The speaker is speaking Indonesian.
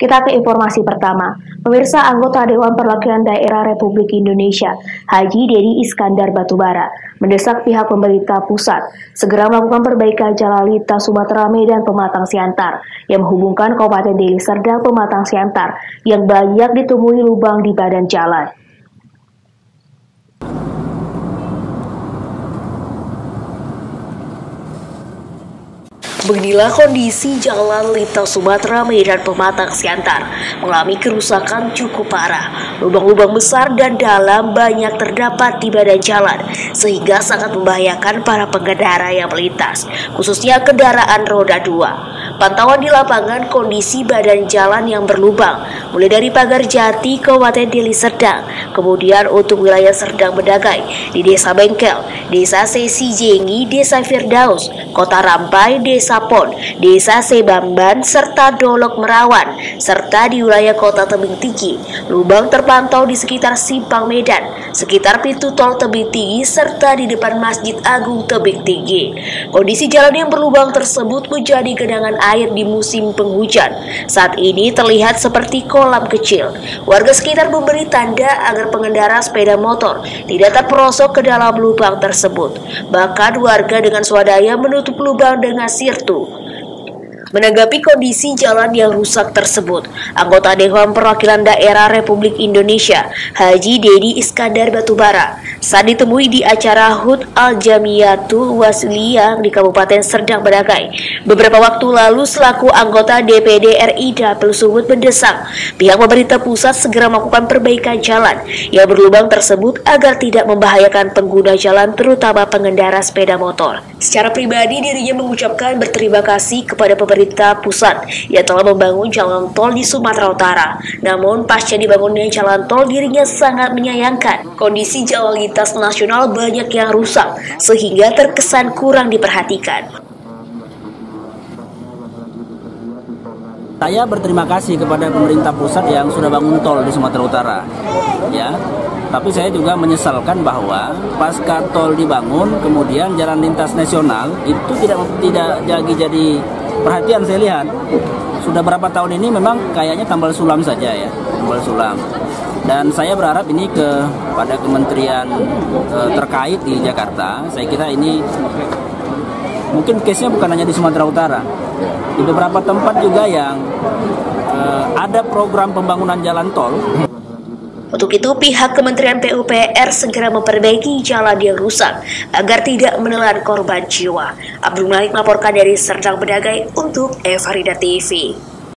Kita ke informasi pertama. Pemirsa anggota Dewan Perwakilan Daerah Republik Indonesia, Haji Dedi Iskandar Batubara, mendesak pihak pemerintah pusat segera melakukan perbaikan jalan lintas Sumatera Medan Pematang Siantar yang menghubungkan Kabupaten Deli Serdang Pematang Siantar yang banyak ditemui lubang di badan jalan. Beginilah kondisi jalan lintas Sumatera Medan Pematang Siantar mengalami kerusakan cukup parah. Lubang-lubang besar dan dalam banyak terdapat di badan jalan sehingga sangat membahayakan para pengendara yang melintas, khususnya kendaraan roda dua. Pantauan di lapangan kondisi badan jalan yang berlubang, mulai dari pagar jati Kabupaten Deli Serdang, kemudian untuk wilayah Serdang Bedagai, di Desa Bengkel, Desa Sesi Jengi, Desa Firdaus, Kota Rampai, Desa Pon, Desa Sebamban, serta Dolok Merawan, serta di wilayah Kota Tebing Tinggi. Lubang terpantau di sekitar Simpang Medan, sekitar pintu tol Tebing Tinggi, serta di depan Masjid Agung Tebing Tinggi. Kondisi jalan yang berlubang tersebut menjadi genangan air air di musim penghujan. Saat ini terlihat seperti kolam kecil. Warga sekitar memberi tanda agar pengendara sepeda motor tidak terperosok ke dalam lubang tersebut. Bahkan warga dengan swadaya menutup lubang dengan sirtu Menanggapi kondisi jalan yang rusak tersebut, anggota Dewan Perwakilan Daerah Republik Indonesia, Haji Dedi Iskandar Batubara, saat ditemui di acara HUT Al-Jamiyatu Wasliyah di Kabupaten Serdang Bedagai. Beberapa waktu lalu selaku anggota DPD RI Dapil Sumut mendesak pihak pemerintah pusat segera melakukan perbaikan jalan yang berlubang tersebut agar tidak membahayakan pengguna jalan terutama pengendara sepeda motor. Secara pribadi dirinya mengucapkan berterima kasih kepada pemerintah pemerintah pusat yang telah membangun jalan tol di Sumatera Utara. Namun pasca dibangunnya jalan tol dirinya sangat menyayangkan kondisi jalan lintas nasional banyak yang rusak sehingga terkesan kurang diperhatikan. Saya berterima kasih kepada pemerintah pusat yang sudah bangun tol di Sumatera Utara. Ya, tapi saya juga menyesalkan bahwa pasca tol dibangun, kemudian jalan lintas nasional itu tidak tidak jadi jadi perhatian saya lihat. Sudah berapa tahun ini memang kayaknya tambal sulam saja ya tambal sulam. Dan saya berharap ini ke pada kementerian e, terkait di Jakarta saya kira ini mungkin case-nya bukan hanya di Sumatera Utara. Di beberapa tempat juga yang e, ada program pembangunan jalan tol untuk itu, pihak Kementerian PUPR segera memperbaiki jalan yang rusak agar tidak menelan korban jiwa. Abdul Malik melaporkan dari Serdang Bedagai untuk Evarida TV.